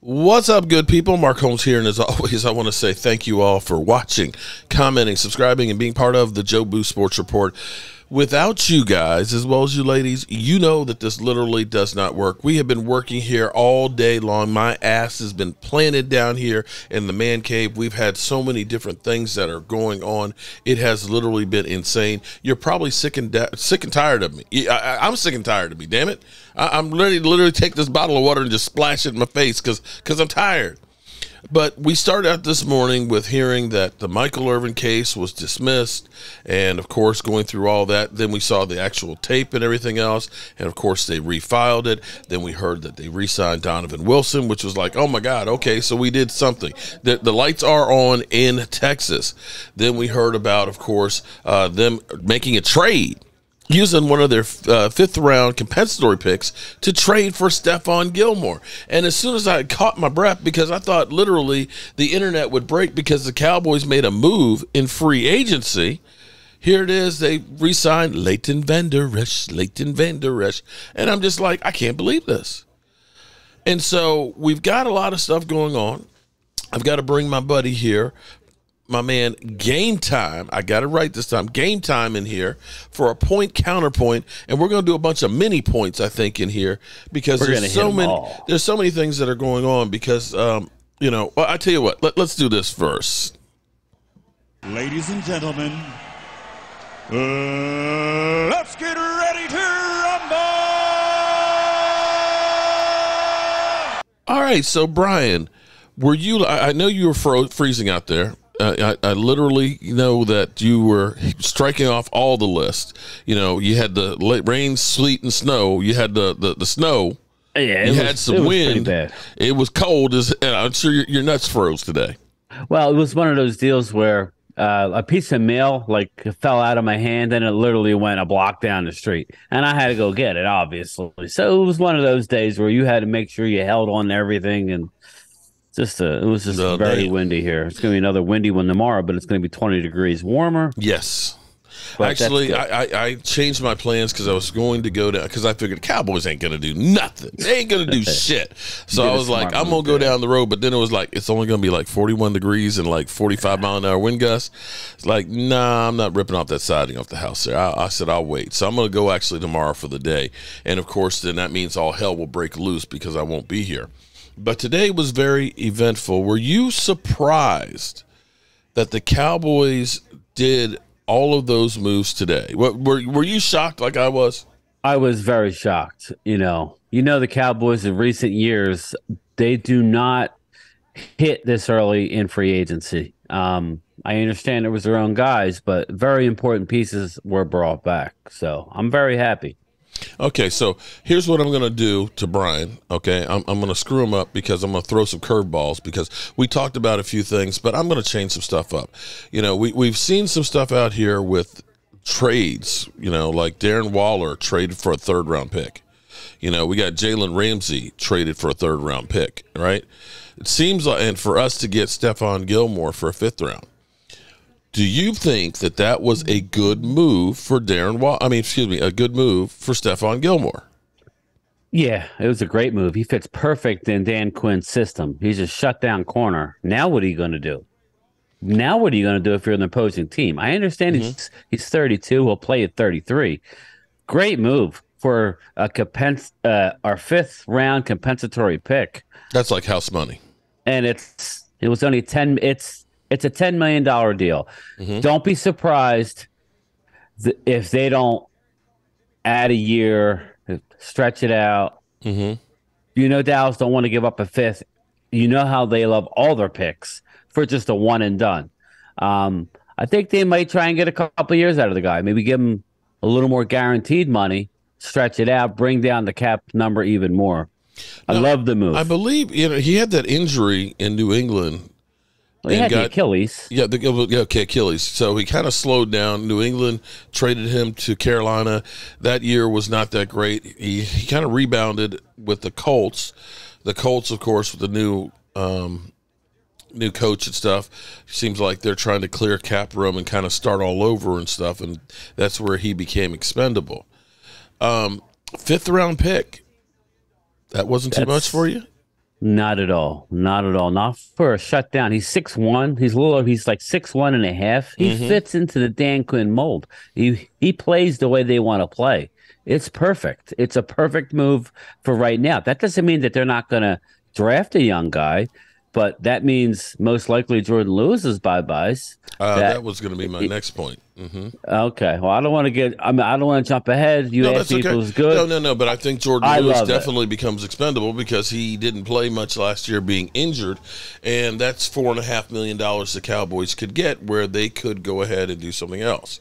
What's up, good people? Mark Holmes here, and as always, I want to say thank you all for watching, commenting, subscribing, and being part of the Jobu Sports Report. Without you guys, as well as you ladies, you know that this literally does not work. We have been working here all day long. My ass has been planted down here in the man cave. We've had so many different things that are going on. It has literally been insane. You're probably sick and sick and tired of me. I, am sick and tired of me. Damn it! I, am ready to literally take this bottle of water and just splash it in my face because because I'm tired. But we started out this morning with hearing that the Michael Irvin case was dismissed, and of course, going through all that. Then we saw the actual tape and everything else, and of course, they refiled it. Then we heard that they re signed Donovan Wilson, which was like, oh my God, okay, so we did something. The, the lights are on in Texas. Then we heard about, of course, uh, them making a trade using one of their uh, fifth round compensatory picks to trade for Stephon Gilmore. And as soon as I caught my breath, because I thought literally the internet would break because the Cowboys made a move in free agency. Here it is. They re signed Leighton Vander Esch, Leighton Vander Esch. And I'm just like, I can't believe this. And so we've got a lot of stuff going on. I've got to bring my buddy here my man game time. I got it right this time. Game time in here for a point counterpoint and we're going to do a bunch of mini points i think in here because we're there's so many all. there's so many things that are going on because um, you know well, i tell you what let, let's do this first. Ladies and gentlemen uh, let's get ready to rumble! All right so brian were you i, I know you were fro- freezing out there I, I, literally know that you were striking off all the list. You know, you had the rain, sleet, and snow. You had the the, the snow. Yeah, you was, had some wind. It was cold. As I'm sure your, your, nuts froze today. Well, it was one of those deals where uh, a piece of mail like fell out of my hand and it literally went a block down the street, and I had to go get it. Obviously, so it was one of those days where you had to make sure you held on to everything and just a, it was just no, very they, windy here. It's going to be another windy one tomorrow, but it's going to be 20 degrees warmer. Yes. But Actually, I, I, I, changed my plans because I was going to go down because I figured Cowboys ain't going to do nothing. They ain't going to do shit. So I was like, I'm going to go down the road. But then it was like, it's only going to be like 41 degrees and like 45 mile an hour wind gusts. It's like, nah, I'm not ripping off that siding off the house there. I, I said, I'll wait. So I'm going to go actually tomorrow for the day. And of course, then that means all hell will break loose because I won't be here. But today was very eventful. Were you surprised that the Cowboys did all of those moves today? Were, were, you shocked like I was? I was very shocked. You know, you know the Cowboys in recent years they do not hit this early in free agency. Um, I understand it was their own guys, but very important pieces were brought back. So I'm very happy. Okay, so here's what I'm going to do to Brian. Okay, I'm, I'm going to screw him up because I'm going to throw some curveballs because we talked about a few things, but I'm going to change some stuff up. You know, we, we've seen some stuff out here with trades, you know, like Darren Waller traded for a third round pick. You know, we got Jalen Ramsey traded for a third round pick, right? It seems like, and for us to get Stephon Gilmore for a fifth round. Do you think that that was a good move for Darren Wall? I mean, excuse me, a good move for Stephon Gilmore? Yeah, it was a great move. He fits perfect in Dan Quinn's system. He's a shutdown corner. Now, what are you going to do? Now, what are you going to do if you're an opposing team? I understand mm-hmm. he's he's 32. He'll play at 33. Great move for a compens- uh, our fifth round compensatory pick. That's like house money. And it's it was only 10 it's it's a $10 million deal. Mm-hmm. Don't be surprised th- if they don't add a year, stretch it out. Mm-hmm. You know, Dallas don't want to give up a fifth. You know how they love all their picks for just a one and done. Um, I think they might try and get a couple years out of the guy. Maybe give him a little more guaranteed money, stretch it out, bring down the cap number even more. I now, love the move. I believe you know he had that injury in New England well, he had got, the Achilles. Yeah, the okay, Achilles. So he kind of slowed down. New England traded him to Carolina. That year was not that great. He he kind of rebounded with the Colts. The Colts, of course, with the new um, new coach and stuff, seems like they're trying to clear cap room and kind of start all over and stuff. And that's where he became expendable. Um, fifth round pick. That wasn't too much for you. Not at all. Not at all. Not for a shutdown. He's six one. He's a little. He's like six one and a half. He Mm-hmm. fits into the Dan Quinn mold. He he plays the way they want to play. It's perfect. It's a perfect move for right now. That doesn't mean that they're not going to draft a young guy, but that means most likely Jordan Lewis is bye byes. Uh, That- that, was going to be my next point. Hmm Okay. Well, I don't want to get. I mean, I don't want to jump ahead. You No, asked me if it was good. No, no, no. But I think Jordan I Lewis love it. definitely becomes expendable because he didn't play much last year, being injured, and that's four and a half million dollars the Cowboys could get, where they could go ahead and do something else.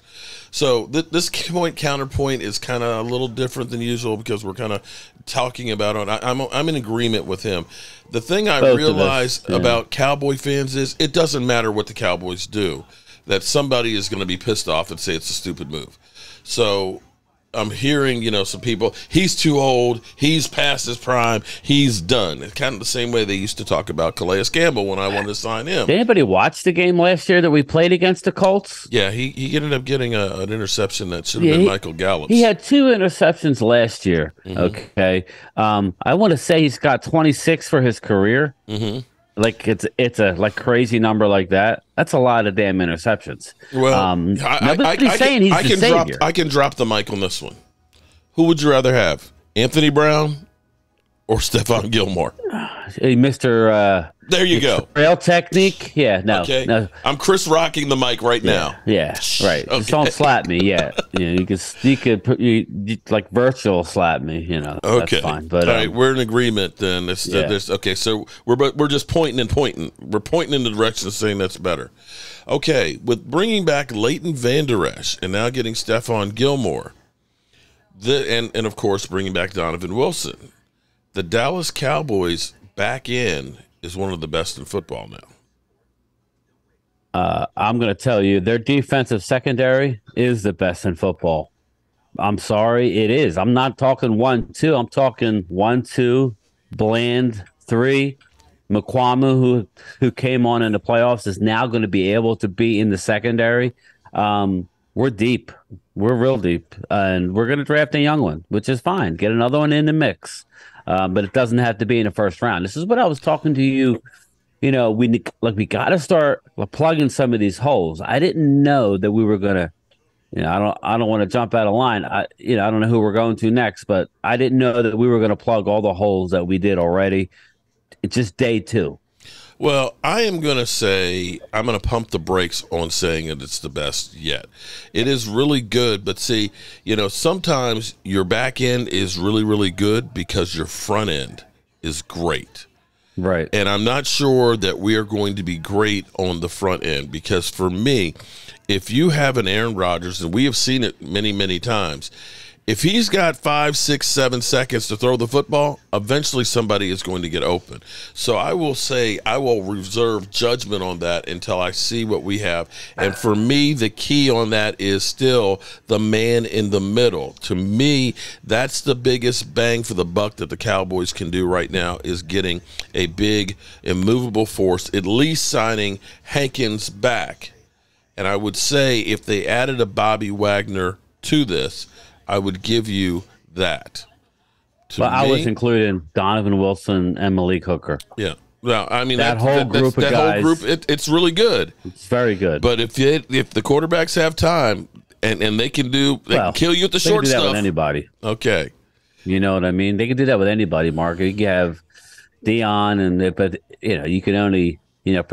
So th- this point counterpoint is kind of a little different than usual because we're kind of talking about on. I, I'm I'm in agreement with him. The thing I Both realize yeah. about Cowboy fans is it doesn't matter what the Cowboys do, that somebody is going to be pissed off and say it's a stupid move. So I'm hearing, you know, some people, he's too old, he's past his prime, he's done. It's kind of the same way they used to talk about Calais Campbell when I wanted to sign him. Did anybody watch the game last year that we played against the Colts? Yeah, he, he ended up getting a, an interception that should have Yeah, been he- Michael Gallup's. He had two interceptions last year. Mm-hmm. Okay, um, I want to say he's got 26 for his career. Mhm. Like it's it's a like crazy number like that. That's a lot of damn interceptions. well, um, I, I, I, I saying can, he's I can drop I can drop the mic on this one. Who would you rather have, Anthony Brown or Stephon Gilmore? Hey, Mr. Uh, There you go. Rail technique. Yeah, no, Okay, no, I'm Chris rocking the mic right now. yeah, right. Just don't slap me. Yeah, you, know, you could you could put you, you like virtual slap me. You know, Okay, that's fine. But all um, right, we're in agreement then. This, Yeah. this, okay, so we're but we're just pointing and pointing. We're pointing in the direction of saying that's better. Okay, with bringing back Leighton Vander Esch and now getting Stephon Gilmore, the and and of course bringing back Donovan Wilson, the Dallas Cowboys back end is one of the best in football now. Uh, I'm going to tell you, their defensive secondary is the best in football. I'm sorry, it is. I'm not talking one, two. I'm talking one, two, Bland, three. McQuamu, who who came on in the playoffs, is now going to be able to be in the secondary. Um, we're deep. We're real deep, and we're going to draft a young one, which is fine. Get another one in the mix, um, but it doesn't have to be in the first round. This is what I was talking to you you know, we like we got to start plugging some of these holes. I didn't know that we were gonna, you know, I don't, I don't want to jump out of line. I, you know, I don't know who we're going to next, but I didn't know that we were gonna plug all the holes that we did already. It's just day two. Well, I am going to say I'm going to pump the brakes on saying that it's the best yet. It is really good, but see, you know, sometimes your back end is really really good because your front end is great. Right. And I'm not sure that we are going to be great on the front end because for me, if you have an Aaron Rodgers, and we have seen it many, many times, if he's got five, six, seven seconds to throw the football, eventually somebody is going to get open. So I will say I will reserve judgment on that until I see what we have. And for me, the key on that is still the man in the middle. To me, that's the biggest bang for the buck that the Cowboys can do right now is getting a big, immovable force, at least signing Hankins back. And I would say if they added a Bobby Wagner to this, I would give you that. To But I was including Donovan Wilson and Malik Hooker. yeah. Well, I mean That that, whole that, group of that guys- whole group, it, it's really good. It's very good. But if if the quarterbacks have time and, and they can do, they Well, can kill you with the they can short do that stuff. with anybody. okay. You know what I mean? They can do that with anybody, Mark. You can have Dion, and but you know you can only you know,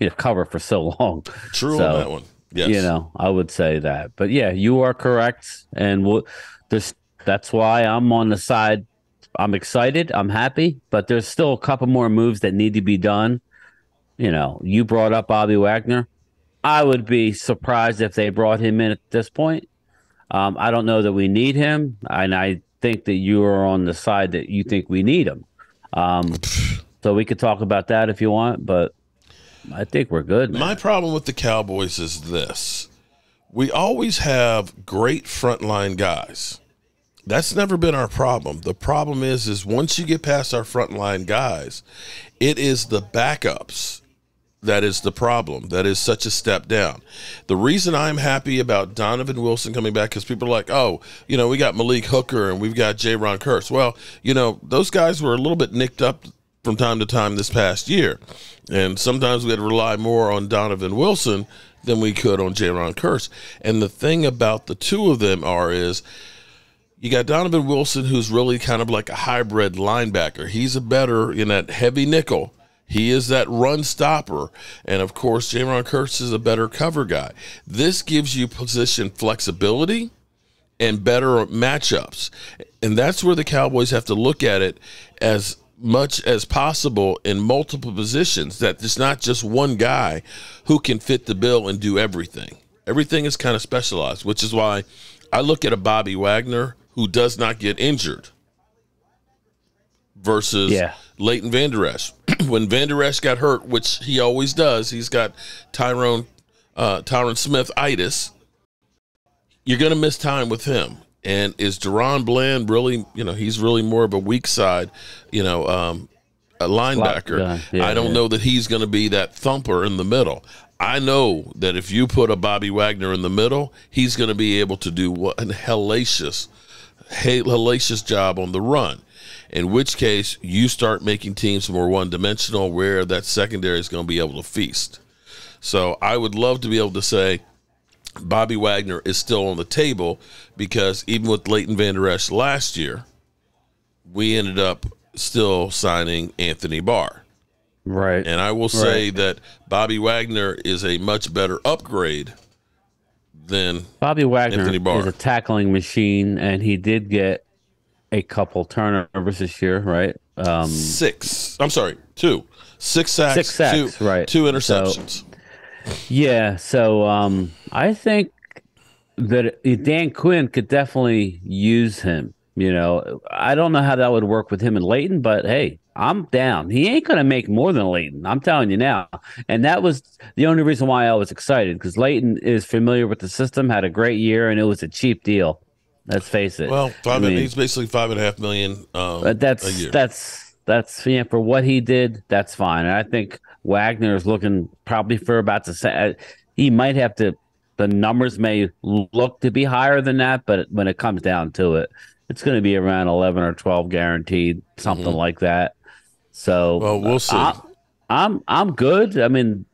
you know cover for so long. True So, on that one. Yes. You know, I would say that. But yeah, you are correct, and we'll, there's that's why I'm on the side. I'm excited. I'm happy, but there's still a couple more moves that need to be done. You know, you brought up Bobby Wagner. I would be surprised if they brought him in at this point. Um, I don't know that we need him, and I think that you are on the side that you think we need him. Um, so we could talk about that if you want, but I think we're good. Man. My problem with the Cowboys is this. We always have great frontline guys. That's never been our problem. The problem is is once you get past our frontline guys, it is the backups that is the problem. That is such a step down. The reason I'm happy about Donovan Wilson coming back because people are like, oh, you know, we got Malik Hooker and we've got Jayron Kearse. Well, you know, those guys were a little bit nicked up from time to time this past year. And sometimes we had to rely more on Donovan Wilson than we could on Jayron Kearse. And the thing about the two of them are is you got Donovan Wilson, who's really kind of like a hybrid linebacker. He's a better in that heavy nickel. He is that run stopper. And of course, Jayron Kearse is a better cover guy. This gives you position flexibility and better matchups. And that's where the Cowboys have to look at it as much as possible in multiple positions, that it's not just one guy who can fit the bill and do everything. Everything is kind of specialized, which is why I look at a Bobby Wagner who does not get injured versus Yeah. Leighton Vander Esch. when Vander Esch got hurt, which he always does, he's got Tyrone uh, Tyron Smith itis. You're going to miss time with him. And is DaRon Bland really, you know, he's really more of a weak side, you know, um, a linebacker. yeah, yeah, I don't yeah. know that he's going to be that thumper in the middle. I know that if you put a Bobby Wagner in the middle, he's going to be able to do what an hellacious, hellacious job on the run. In which case, you start making teams more one dimensional where that secondary is going to be able to feast. So I would love to be able to say Bobby Wagner is still on the table because even with Leighton Vander Esch last year, we ended up still signing Anthony Barr. Right. And I will say that Bobby Wagner is a much better upgrade than Bobby Wagner Anthony Barr. is a tackling machine, and he did get a couple turnovers this year, right? Um, six. I'm sorry, two. Six sacks, Six sacks, two, right. two So- interceptions. Yeah, so um, I think that Dan Quinn could definitely use him. You know, I don't know how that would work with him and Leighton, but hey, I'm down. He ain't going to make more than Leighton. I'm telling you now. And that was the only reason why I was excited because Leighton is familiar with the system, had a great year, and it was a cheap deal. Let's face it. well, five I mean- he's basically five and a half million um, But that's a year. That's that's yeah for what he did. That's fine. And I think Wagner is looking probably for about the same. He might have to. The numbers may look to be higher than that, but when it comes down to it, it's going to be around eleven or twelve guaranteed, something like that. So Mm-hmm. well, we'll see. I'm, I'm I'm good. I mean,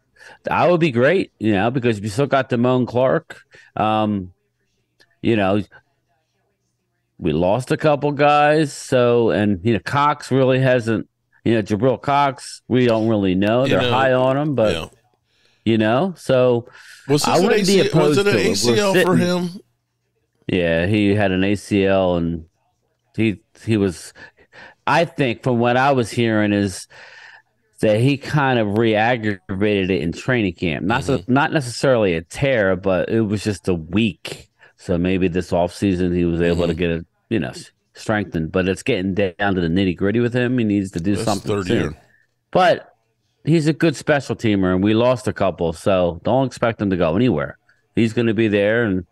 I would be great, you know, because we still got Damone Clark. Um, you know, we lost a couple guys, so and you know Cox really hasn't. You know, Jabril Cox, we don't really know. They're know, high on him, but yeah. you know, so Was I wouldn't be ACL, was opposed it an to it. We're for sitting- him? Yeah, he had an ACL and he he was I think from what I was hearing is that he kind of re-aggravated it in training camp. Not so, mm-hmm. not necessarily a tear, but it was just a week. So maybe this offseason he was able to mm-hmm. get it, you know, strengthened. But it's getting down to the nitty gritty with him. He needs to do That's something. third soon. year. But he's a good special teamer, and we lost a couple, so don't expect him to go anywhere. He's going to be there, and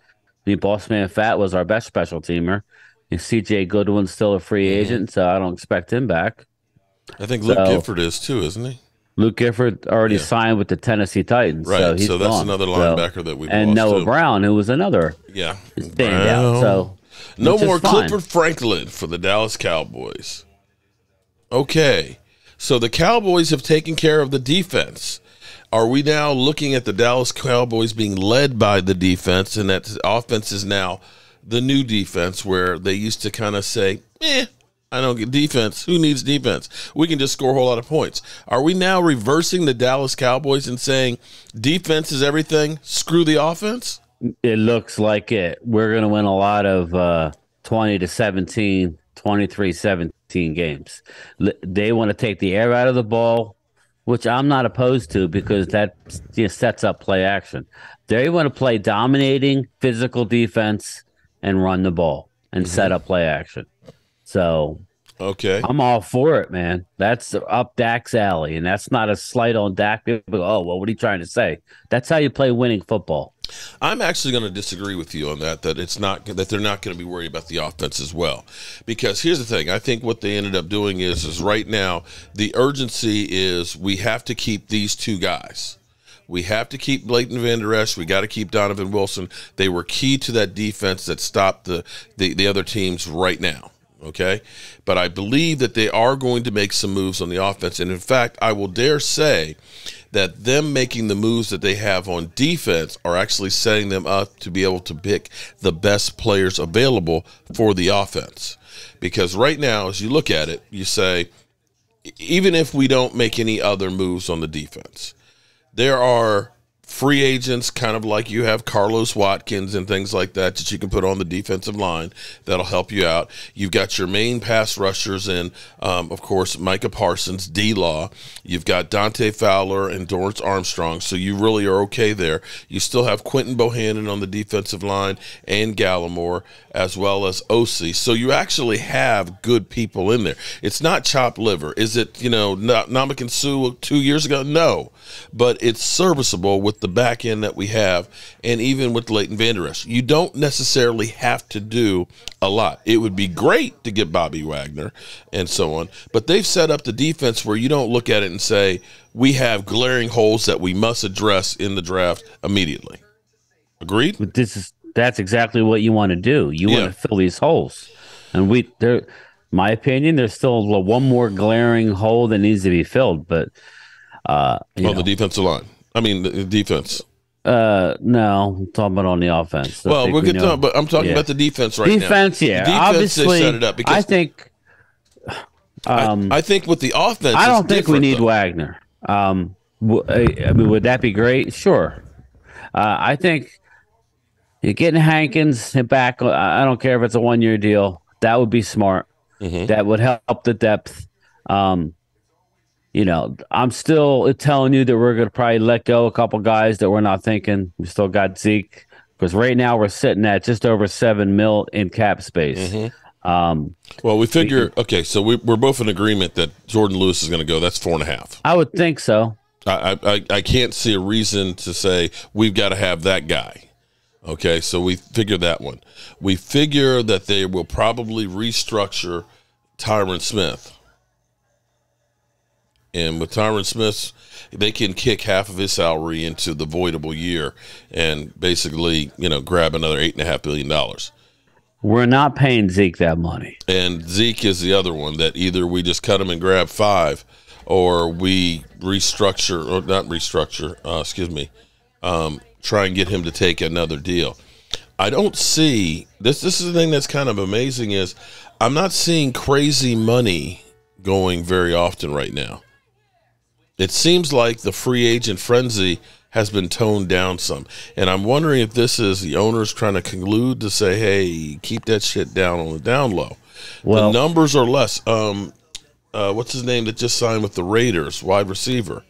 the boss man Fat was our best special teamer. And CJ Goodwin's still a free Mm-hmm. agent, so I don't expect him back. I think Luke So- Gifford is too, isn't he? Luke Gifford already Yeah. signed with the Tennessee Titans, Right. so So, that's gone. another So- linebacker that we've and Noah too. Brown, who was another Yeah. Brown. So No which more. Clifford Franklin for the Dallas Cowboys. Okay. So the Cowboys have taken care of the defense. Are we now looking at the Dallas Cowboys being led by the defense and that offense is now the new defense where they used to kind of say, eh, I don't get defense. Who needs defense? We can just score a whole lot of points. Are we now reversing the Dallas Cowboys and saying defense is everything? Screw the offense? It looks like it. We're going to win a lot of uh, 20 to 17, 23 17 games. L- They want to take the air out of the ball, which I'm not opposed to because that just sets up play action. They want to play dominating physical defense and run the ball and set up play action. So Okay. I'm all for it, man. That's up Dak's alley, and that's not a slight on Dak. People go, oh, well, what are you trying to say? That's how you play winning football. I'm actually going to disagree with you on that. That it's not that they're not going to be worried about the offense as well, because here's the thing. I think what they ended up doing is is right now the urgency is we have to keep these two guys. We have to keep Leighton Vander Esch. We got to keep Donovan Wilson. They were key to that defense that stopped the, the the other teams right now. Okay. But I believe that they are going to make some moves on the offense. And in fact, I will dare say that them making the moves that they have on defense are actually setting them up to be able to pick the best players available for the offense. Because right now, as you look at it, you say, even if we don't make any other moves on the defense, there are free agents, kind of like you have Carlos Watkins and things like that, that you can put on the defensive line that'll help you out. You've got your main pass rushers in, um, of course, Micah Parsons, D Law. You've got Dante Fowler and Dorance Armstrong, so you really are okay there. You still have Quinton Bohanna on the defensive line and Gallimore, as well as OC. So you actually have good people in there. It's not chopped liver. Is it, you know, Ndamukong Suh two years ago? No. But it's serviceable with the back end that we have, and even with Leighton Vander Esch. You don't necessarily have to do a lot. It would be great to get Bobby Wagner and so on, but they've set up the defense where you don't look at it and say, we have glaring holes that we must address in the draft immediately. Agreed? But this is that's exactly what you want to do. You yeah. want to fill these holes. And we there my opinion, there's still one more glaring hole that needs to be filled, but uh, on know. the defensive line. I mean, the defense. Uh, no, I'm talking about on the offense. I well, we'll get to, but I'm talking yeah. about the defense right now. defense, now. Yeah, defense, obviously, set it up because I think. Um, I, I think with the offense, I don't think we need though. Wagner. Um, w- I mean, would that be great? Sure. Uh, I think you're getting Hankins back. I don't care if it's a one year deal. That would be smart. Mm-hmm. That would help the depth. Um, you know, I'm still telling you that we're going to probably let go a couple guys that we're not thinking. We still got Zeke because right now we're sitting at just over seven mil in cap space. Mm-hmm. Um, well, we figure we, okay, so we, are both in agreement that Jordan Lewis is going to go. That's four and a half. I would think so. I, I I can't see a reason to say we've got to have that guy. Okay, so we figure that one. We figure that they will probably restructure Tyron Smith and with Tyron Smith, they can kick half of his salary into the voidable year and basically, you know, grab another eight and a half billion dollars. We're not paying Zeke that money. And Zeke is the other one that either we just cut him and grab five, or we restructure or not restructure. Uh, excuse me, um, try and get him to take another deal. I don't see this. This is the thing that's kind of amazing is I'm not seeing crazy money going very often right now. It seems like the free agent frenzy has been toned down some. And I'm wondering if this is the owners trying to conclude to say, hey, keep that shit down on the down low. Well, the numbers are less. Um, uh, what's his name that just signed with the Raiders, wide receiver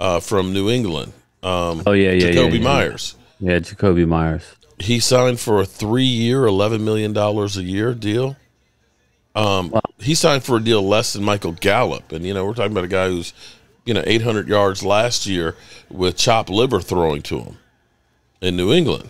uh, from New England? Um, oh, yeah, yeah. Jakobi yeah, yeah. Meyers. Yeah, Jakobi Meyers. He signed for a three year, $11 million a year deal. Um, wow. He signed for a deal less than Michael Gallup. And, you know, we're talking about a guy who's you know 800 yards last year with chop liver throwing to him in New England.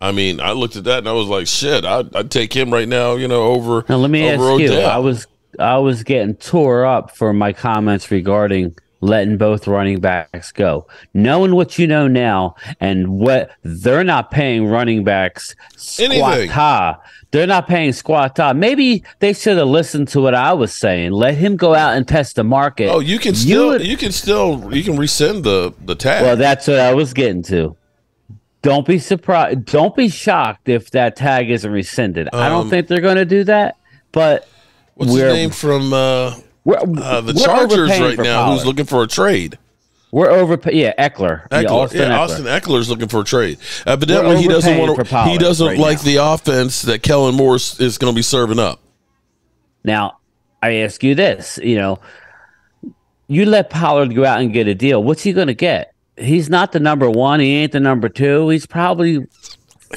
I mean, I looked at that and I was like, shit, I'd, I'd take him right now, you know, over. Now let me ask Odell. you. I was I was getting tore up for my comments regarding letting both running backs go. Knowing what you know now and what they're not paying running backs squat. They're not paying squat. Maybe they should have listened to what I was saying. Let him go out and test the market. Oh, you can still you, would, you can still you can rescind the the tag. Well, that's what I was getting to. Don't be surprised. Don't be shocked if that tag isn't rescinded. Um, I don't um, think they're going to do that. But what's his name from uh, uh, the Chargers right now, Pollard. who's looking for a trade. We're over. Yeah, Ekeler. Ekeler. Yeah, Austin, yeah. Austin Ekeler's looking for a trade. Evidently, he doesn't want to. He doesn't right like now. the offense that Kellen Moore is going to be serving up. Now, I ask you this: you know, you let Pollard go out and get a deal. What's he going to get? He's not the number one. He ain't the number two. He's probably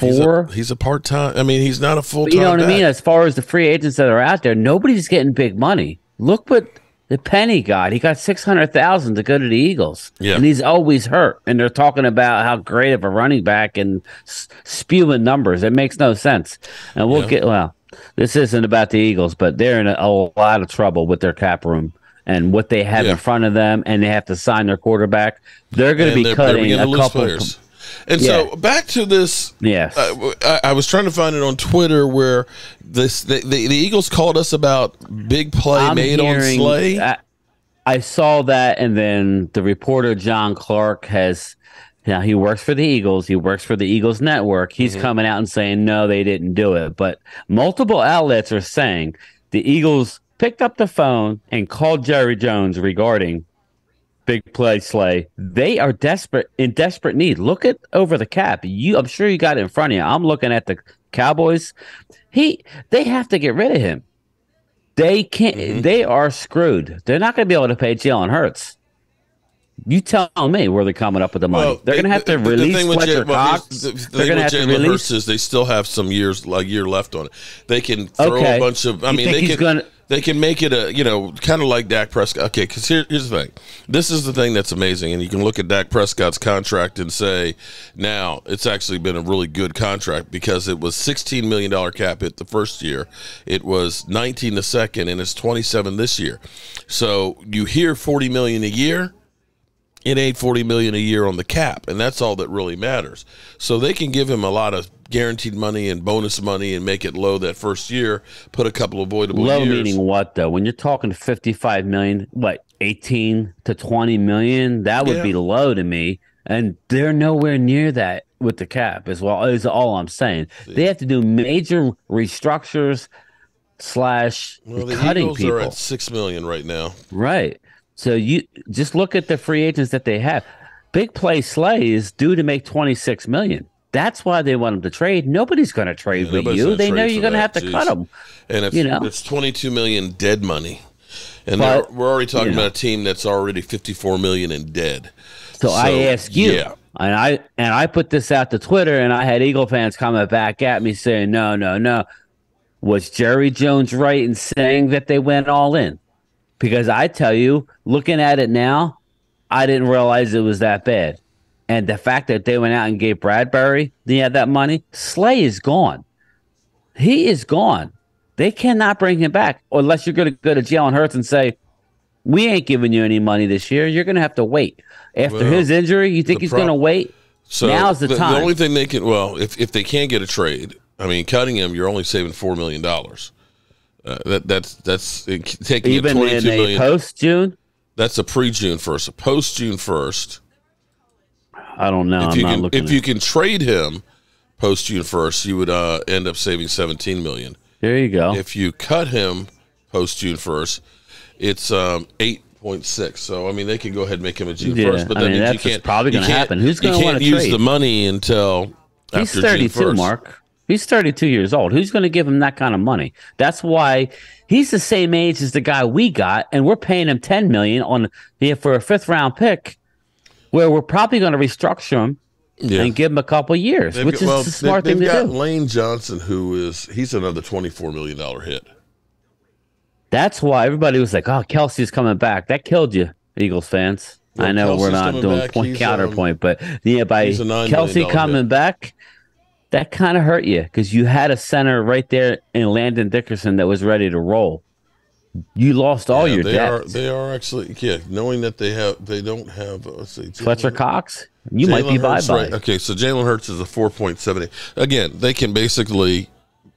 four. He's a, he's a part time. I mean, he's not a full time. You know what back. I mean? As far as the free agents that are out there, nobody's getting big money. Look what the penny got. He got six hundred thousand to go to the Eagles. Yeah, and he's always hurt. And they're talking about how great of a running back and s- spewing numbers. It makes no sense. And we'll yeah. get well. This isn't about the Eagles, but they're in a, a lot of trouble with their cap room and what they have yeah. in front of them, and they have to sign their quarterback. They're going to be cutting a couple. Players. And Yeah. so back to this. Yes. Uh, I, I was trying to find it on Twitter where this the, the, the Eagles called us about big play I'm made on Slay. I, I saw that, and then the reporter John Clark has. Now he works for the Eagles. He works for the Eagles network. He's Mm-hmm. coming out and saying no, they didn't do it. But multiple outlets are saying the Eagles picked up the phone and called Jerry Jones regarding big play slay. They are desperate in desperate need. Look at over the cap. You, I'm sure you got it in front of you. I'm looking at the Cowboys. He, they have to get rid of him. They can't. Mm-hmm. They are screwed. They're not going to be able to pay Jalen Hurts. You tell me where they're coming up with the money. they're going to have to the- the release thing Fletcher well, Cox. The, the they're going to have to release. Hurts is they still have some years, like year left on it. They can throw Okay. a bunch of. I You mean, they can. gonna- They can make it a, you know, kind of like Dak Prescott. Okay, because here, here's the thing. This is the thing that's amazing, and you can look at Dak Prescott's contract and say, now it's actually been a really good contract because it was 16 million dollar cap hit the first year, it was 19 the second, and it's 27 this year. So you hear 40 million a year it ain't 40 million a year on the cap and that's all that really matters so they can give him a lot of guaranteed money and bonus money and make it low that first year put a couple avoidable Low years meaning what though? When you're talking 55 million, what 18 to 20 million, that would Yeah. be low to me. And they're nowhere near that with the cap as well. Is all I'm saying. They have to do major restructures slash well, the cutting Eagles people. are at 6 million right now Right. So you just look at the free agents that they have. Big play Slay is due to make 26 million. That's why they want him to trade. Nobody's going to trade Yeah, with you. They know you're going to have to Jeez. cut him. and it's, You know? it's 22 million dead money and But, we're already talking you know. about a team that's already 54 million in dead So, I ask you, yeah. and I and I put this out to Twitter, and I had Eagle fans coming back at me saying, "No, no, no." Was Jerry Jones right in saying that they went all in? Because I tell you, looking at it now, I didn't realize it was that bad. And the fact that they went out and gave Bradberry the yeah, that money, Slay is gone. He is gone. They cannot bring him back unless you're going to go to Jalen Hurts and say, "We ain't giving you any money this year. You're going to have to wait." After Well, his injury, you think he's prob- going to wait? So Now's the The time. only thing they can, well, if if they can't get a trade, I mean, cutting him, you're only saving four million dollars. Uh, that that's that's taking Even in two a million. post June, that's a pre June first, a post June first. I don't know. If I'm you not can looking. if you can trade him post June first, you would uh, end up saving seventeen million. there you go. If you cut him post June first, it's um, eight point six. So I mean, they can go ahead and make him a June Yeah, first, but I that mean, that's you can't probably gonna can't- happen. Who's gonna wanna use trade? the money until He's after 32, June 1st. Mark. He's 32 years old. Who's going to give him that kind of money? That's why he's the same age as the guy we got, and we're paying him 10 million on yeah, for a fifth round pick, where we're probably going to restructure him Yeah. and give him a couple years, They've which is well, the smart they, thing they've to got do. Lane Johnson, who is he's another twenty four million dollar hit. That's why everybody was like, "Oh, Kelce's coming back." That killed you, Eagles fans. Well, I know we're not doing back. point He's, um, counterpoint, but yeah, by he's a $9 million Kelce hit. coming back, that kind of hurt you because you had a center right there in Landon Dickerson that was ready to roll. You lost all Yeah, your they depth. are they are actually yeah, knowing that they have they don't have uh, let's see Fletcher Cox, you might be bye bye. right. Okay, so Jalen Hurts is a four point seventy. Again, they can basically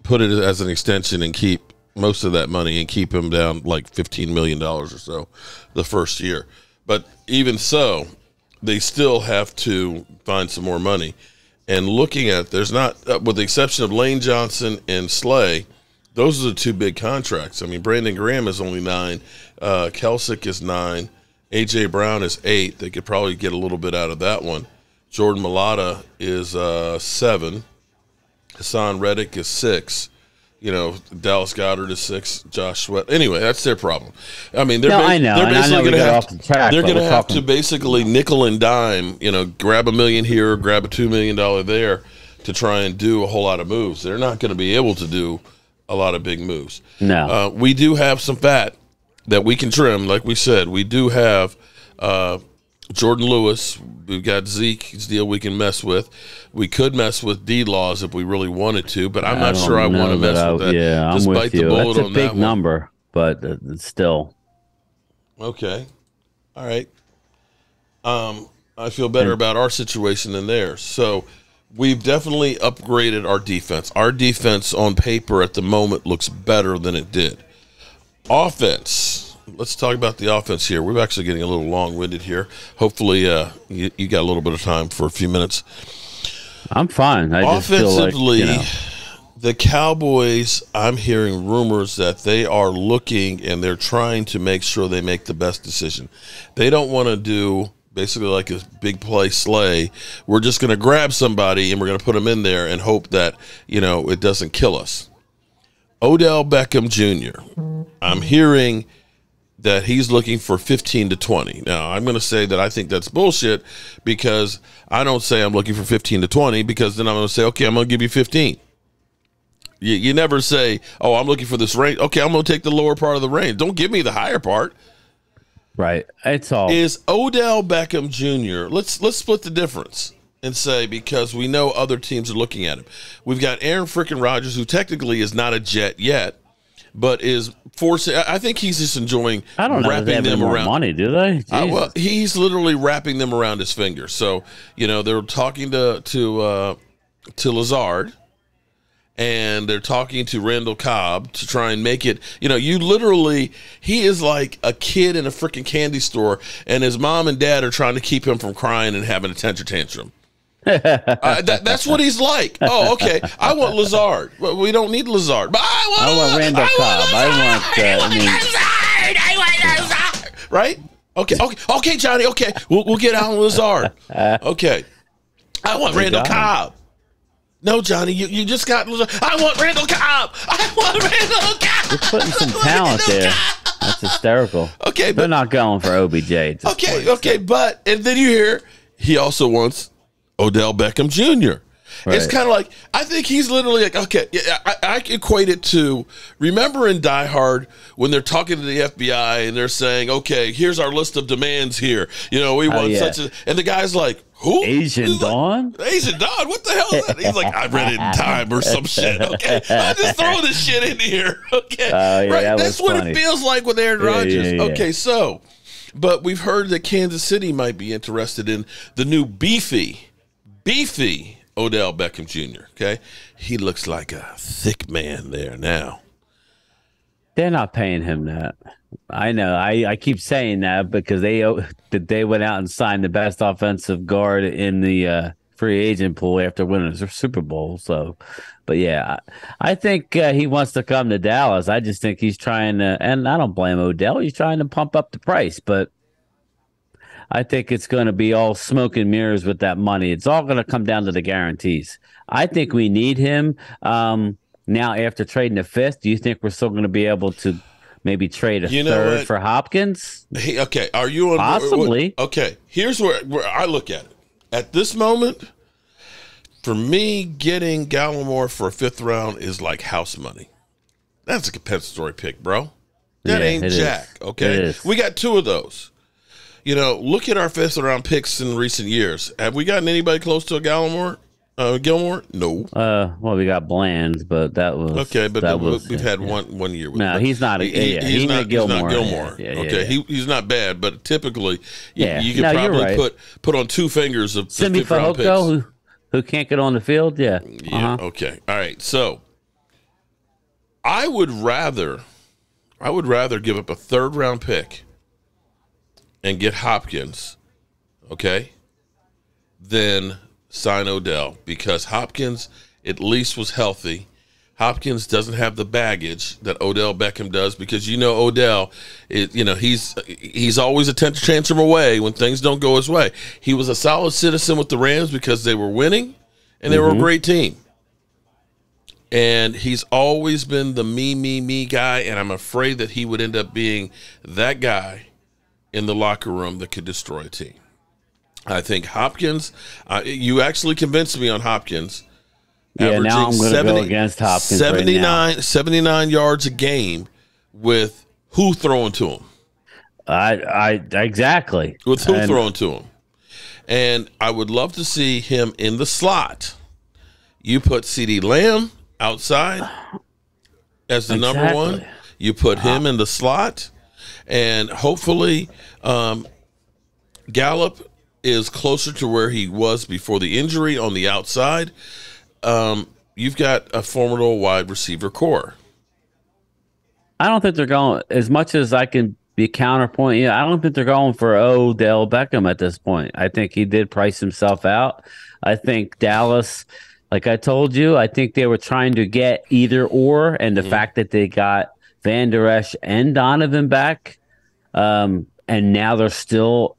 put it as an extension and keep most of that money and keep him down like fifteen million dollars or so the first year. But even so, they still have to find some more money. And looking at there's not uh, with the exception of Lane Johnson and Slay, those are the two big contracts. I mean, Brandon Graham is only nine, uh, Kelsick is nine, AJ Brown is eight. They could probably get a little bit out of that one. Jordan Mailata is uh, seven. Haason Reddick is six. You know, Dallas Goedert is six. Josh Sweat. Anyway, that's their problem. I mean, they're, No, ba- I know, they're and I know basically going to have the track, they're going to have to basically nickel and dime. You know, grab a million here, grab a two million dollar there to try and do a whole lot of moves. They're not going to be able to do a lot of big moves. No. Uh, we do have some fat that we can trim. Like we said, we do have uh, Jordan Lewis. We've got Zeke's deal we can mess with. We could mess with D Laws if we really wanted to, but I'm not don't sure I want to mess I- with that. Yeah, I'm with you. That's a big that number, but uh, still. Okay. All right. Um, I feel better about our situation than theirs. So we've definitely upgraded our defense. Our defense on paper at the moment looks better than it did. Offense. Let's talk about the offense here. We're actually getting a little long winded here. Hopefully, uh, you, you got a little bit of time for a few minutes. I'm fine. I just feel like Offensively, you know, the Cowboys, I'm hearing rumors that they are looking and they're trying to make sure they make the best decision. They don't want to do basically like a big play Slay. We're just going to grab somebody and we're going to put them in there and hope that, you know, it doesn't kill us. Odell Beckham Jr., I'm hearing that he's looking for 15 to 20. Now, I'm going to say that I think that's bullshit because I don't say I'm looking for 15 to 20 because then I'm going to say, okay, I'm going to give you 15. You, you never say, oh, I'm looking for this range. Okay, I'm going to take the lower part of the range. Don't give me the higher part. right. It's all Is Odell Beckham Jr. Let's let's split the difference and say because we know other teams are looking at him. We've got Aaron freaking Rodgers, who technically is not a Jet yet, but is forcing. I I think he's just enjoying I don't know they wrapping them around. money, do they? Jesus. well, he's literally wrapping them around his finger. So you know they're talking to to uh, to Lazard, and they're talking to Randall Cobb to try and make it. You know, you literally he is like a kid in a freaking candy store, and his mom and dad are trying to keep him from crying and having a temper tantrum. Uh, that, that's what he's like. Oh, okay. I want Lazard. Well, we don't need Lazard, but I want. I want Randall Cobb. I want, uh, I mean- Lazard. I want Lazard. Right? Okay. Okay. Okay, Johnny. Okay, we'll we'll get Allen Lazard. Okay. I want Randall. Cobb. No, Johnny, you, you just got Lazard. I want Randall Cobb. I want Randall Cobb. You're putting some talent there. Cobb. That's hysterical. Okay, but, They're not going for OBJ. okay, point. okay, but and then you hear he also wants Odell Beckham Jr. It's kind of like I think he's literally like okay, yeah, I, I equate it to remember in Die Hard when they're talking to the FBI and they're saying, okay, here's our list of demands here. You know, we oh, want Oh, yeah. such a, and the guy's like, who? Asian He's like, Asian Dawn, what the hell is that? He's like, I read it in time or some shit. Okay, I just throw this shit in here. Okay, Oh, yeah, right. that That's what funny. it feels like with Aaron Rodgers. yeah. Okay, so, but we've heard that Kansas City might be interested in the new beefy, beefy Odell Beckham Jr. Okay, he looks like a thick man there now. They're not paying him that. I know. I, I keep saying that because they they went out and signed the best offensive guard in the uh, free agent pool after winning the Super Bowl. So, but yeah, I, I think uh, he wants to come to Dallas. I just think he's trying to, and I don't blame Odell. He's trying to pump up the price, but I think it's going to be all smoke and mirrors with that money. It's all going to come down to the guarantees. I think we need him. Um, now, after trading the fifth, do you think we're still going to be able to maybe trade a You know third what? for Hopkins? Hey, okay, are you on Possibly. Okay, here's where where I look at it. At this moment, for me, getting Gallimore for a fifth round is like house money. That's a compensatory pick, bro. That Yeah, ain't it is. jack. Okay, we got two of those. You know, look at our fifth round picks in recent years. Have we gotten anybody close to a Gallimore? Uh, Gilmore? No. Uh, well, we got Bland, but that was Okay, but that was, we've had yeah. one one year with No, him. he's not a- yeah, he's, he's not not Gilmore. Gilmore. Yeah, yeah, okay, he he's not bad, but typically you, Yeah. you could No, probably right. put put on two fingers of Simi picks. Who who can't get on the field. Yeah, Yeah. uh-huh. Okay. All right. So I would rather I would rather give up a third round pick and get Hopkins, okay, then sign Odell because Hopkins at least was healthy. Hopkins doesn't have the baggage that Odell Beckham does because you know Odell, it, you know he's he's always a temper tantrum away when things don't go his way. He was a solid citizen with the Rams because they were winning and they were a mm-hmm. great team. And he's always been the me, me, me guy, and I'm afraid that he would end up being that guy in the locker room that could destroy a team. I think Hopkins. Uh, you actually convinced me on Hopkins. Yeah, now I'm averaging gonna go against Hopkins right 79, 79 yards a game with who throwing to him? I I exactly With who And- throwing to him? And I would love to see him in the slot. You put CeeDee Lamb outside as the number one. You put him in the slot, and hopefully um, Gallup is closer to where he was before the injury on the outside, um, you've got a formidable wide receiver corps. I don't think they're going as much as I can be counterpoint. Yeah, I don't think they're going for Odell Beckham at this point. I think he did price himself out. I think Dallas, like I told you, I think they were trying to get either or, and the mm-hmm. fact that they got Vander Esch and Donovan back, um, and now they're still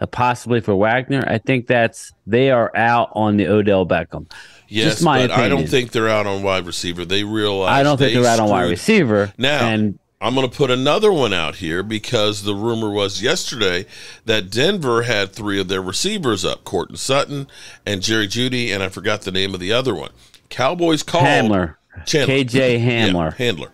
uh, possibly for Wagner. I think that's they are out on the Odell Beckham. Yes, but opinion. I don't think they're out on wide receiver. They realize I don't think they are out on wide receiver now. And I'm going to put another one out here because the rumor was yesterday that Denver had three of their receivers up: Courtland Sutton and Jerry Jeudy, and I forgot the name of the other one. Cowboys called Hamler, Chandler. KJ Hamler, yeah, Handler.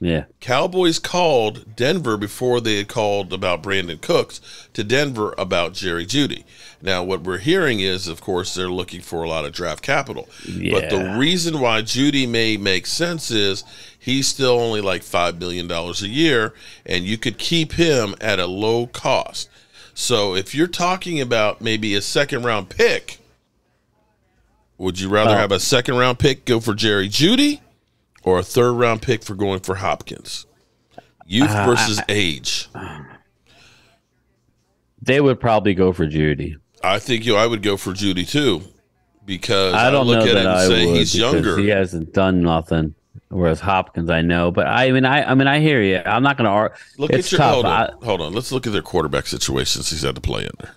Yeah. Cowboys called Denver before they had called about Brandin Cooks to Denver about Jerry Jeudy. Now, what we're hearing is, of course, they're looking for a lot of draft capital. Yeah. But the reason why Jeudy may make sense is he's still only like $5 million a year, and you could keep him at a low cost. So if you're talking about maybe a second round pick, would you rather oh. have a second round pick go for Jerry Jeudy or a third round pick for going for Hopkins? Youth uh, versus I, age. They would probably go for Jeudy. I think you. Know, I would go for Jeudy too, because I don't I look know at that him and I say he's younger. He hasn't done nothing. Whereas Hopkins, I know, but I mean, I, I mean, I hear you. I'm not going to argue. Look it's at your tough. hold on, I, hold on. Let's look at their quarterback situations he's had to play in there.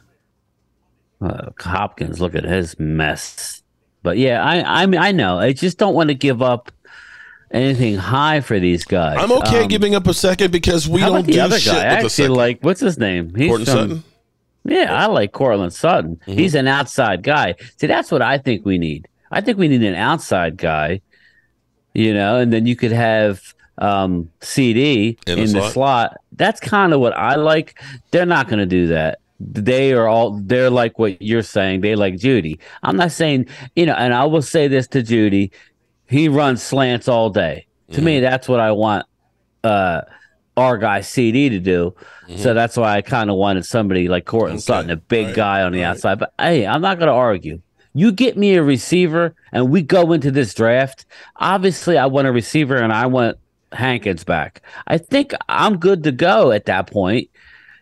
Uh, Hopkins, look at his mess. But yeah, I, I mean, I know. I just don't want to give up anything high for these guys. I'm okay um, giving up a second because we don't do other shit guy? I actually like what's his name? He's from, Sutton. Yeah, I like Courtland Sutton. Mm-hmm. He's an outside guy. See, that's what I think we need. I think we need an outside guy, you know, and then you could have um, CeeDee in, the, in slot. the slot. That's kind of what I like. They're not going to do that. They are all, they're like what you're saying. They like Jeudy I'm not saying, you know, and I will say this to Jeudy he runs slants all day. To mm-hmm. me, that's what I want. Uh, our guy CeeDee to do. Mm-hmm. So that's why I kind of wanted somebody like Courtland okay. Sutton, a big right. guy on the right. outside. But hey, I'm not going to argue. You get me a receiver, and we go into this draft. Obviously, I want a receiver, and I want Hankins back. I think I'm good to go at that point.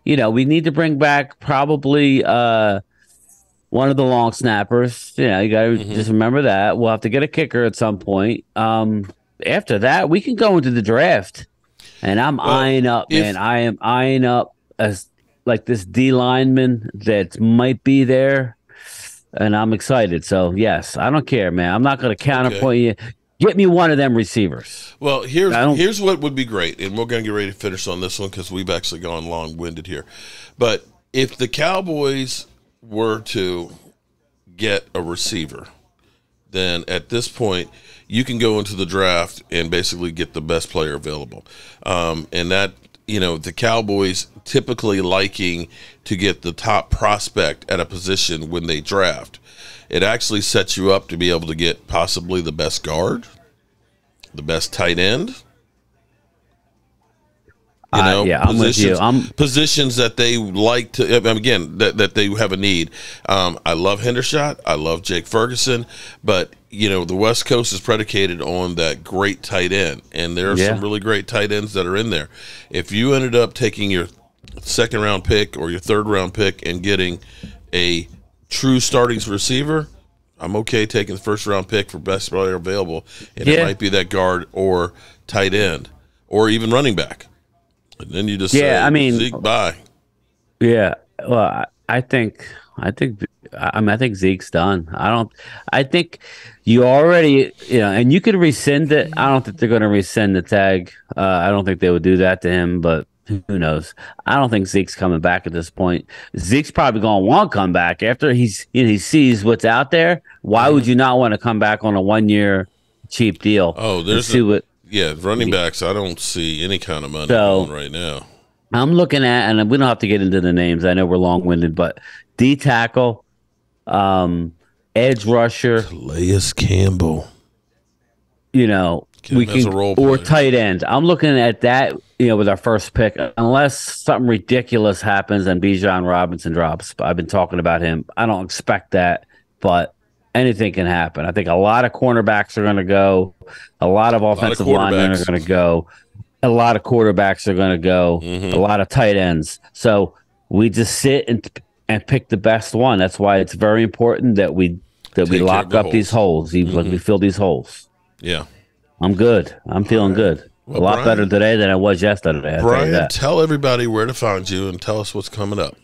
You know, we need to bring back probably uh, one of the long snappers. You know, you got to mm-hmm. just remember that. We'll have to get a kicker at some point. Um, after that, we can go into the draft and I'm well, eyeing up, if, man. I am eyeing up as like this D lineman that might be there, and I'm excited. So yes, I don't care, man. I'm not going to counterpoint okay. you. Get me one of them receivers. Well, here's here's what would be great, and we're going to get ready to finish on this one because we've actually gone long winded here. But if the Cowboys were to get a receiver, then at this point you can go into the draft and basically get the best player available. Um, and that, you know, the Cowboys typically liking to get the top prospect at a position when they draft. It actually sets you up to be able to get possibly the best guard, the best tight end, you know, uh, yeah, I'm with you. I'm positions that they like to. Again, that, that they have a need. Um, I love Hendershot. I love Jake Ferguson, but you know the West Coast is predicated on that great tight end, and there are yeah. some really great tight ends that are in there. If you ended up taking your second round pick or your third round pick and getting a true starting receiver, I'm okay taking the first round pick for best player available, and yeah. it might be that guard or tight end or even running back. And then you just yeah, say, I mean, Zeke, bye. Yeah, well, I think, I think, I mean, I think Zeke's done. I don't. I think you already, you know, and you could rescind it. I don't think they're going to rescind the tag. Uh, I don't think they would do that to him, but who knows? I don't think Zeke's coming back at this point. Zeke's probably going to want to come back after he's you know, he sees what's out there. Why would you not want to come back on a one year cheap deal? Oh, there's a, what yeah, running backs. I don't see any kind of money so, right now. I'm looking at, and we don't have to get into the names. I know we're long winded, but D tackle, um, edge rusher, Calais Campbell. You know, Get we can or tight end. I'm looking at that you know, with our first pick, unless something ridiculous happens and Bijan Robinson drops. I've been talking about him. I don't expect that, but anything can happen. I think a lot of cornerbacks are going to go. A lot of offensive lot of linemen are going to go. A lot of quarterbacks are going to go. Mm-hmm. A lot of tight ends. So we just sit and and pick the best one. That's why it's very important that we that Take we lock up holes. these holes. Mm-hmm. Like we fill these holes. Yeah, I'm good. I'm feeling right. good. Well, a lot Brian, better today than I was yesterday. Brian, tell everybody where to find you and tell us what's coming up.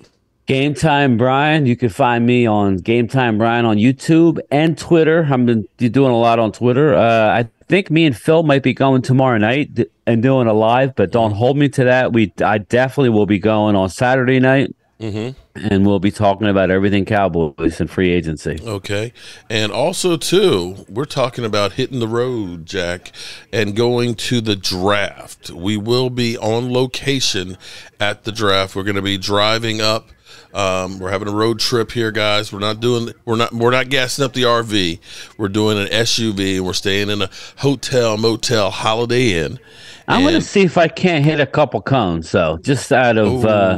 Game Time Brian. You can find me on Game Time Brian on YouTube and Twitter. I've been doing a lot on Twitter. Uh, I think me and Phil might be going tomorrow night and doing a live, but don't mm-hmm. hold me to that. We I definitely will be going on Saturday night. Mm-hmm. And we'll be talking about everything Cowboys and free agency. Okay. And also, too, we're talking about hitting the road, Jack, and going to the draft. We will be on location at the draft. We're going to be driving up um, we're having a road trip here, guys. We're not doing we're not we're not gassing up the RV. We're doing an SUV. and We're staying in a hotel, motel, Holiday Inn. I'm going to see if I can't hit a couple cones, so just out of. Uh,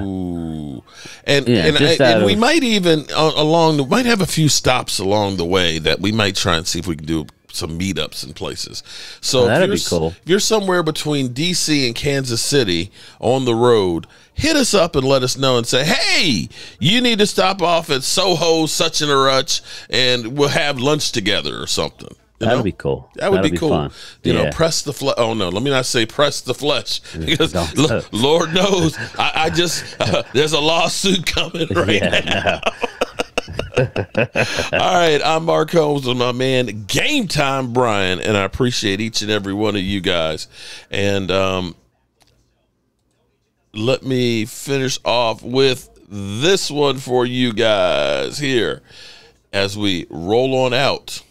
and yeah, and, and, and we might even uh, along the, might have a few stops along the way that we might try and see if we can do some meetups and places. So oh, that'd be cool. If you're somewhere between DC and Kansas City on the road hit us up and let us know and say, hey, you need to stop off at Soho, such and a ruch, and we'll have lunch together or something. You That'd know? be cool. That would be, be, cool. Fun. You yeah. know, press the flesh. Oh no, let me not say press the flesh because Lord knows I, I just uh, there's a lawsuit coming right yeah, now. All right, I'm Mark Holmes with my man Game Time Brian, and I appreciate each and every one of you guys. And um, let me finish off with this one for you guys here as we roll on out.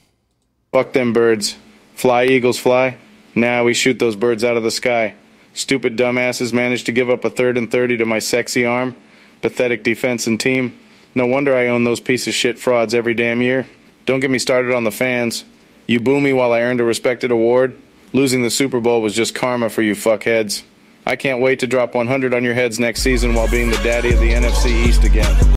Fuck them birds. Fly, Eagles, fly. Now we shoot those birds out of the sky. Stupid dumbasses managed to give up a third and 30 to my sexy arm. Pathetic defense and team. No wonder I own those piece of shit frauds every damn year. Don't get me started on the fans. You boo me while I earned a respected award. Losing the Super Bowl was just karma for you fuckheads. I can't wait to drop 100 on your heads next season while being the daddy of the NFC East again.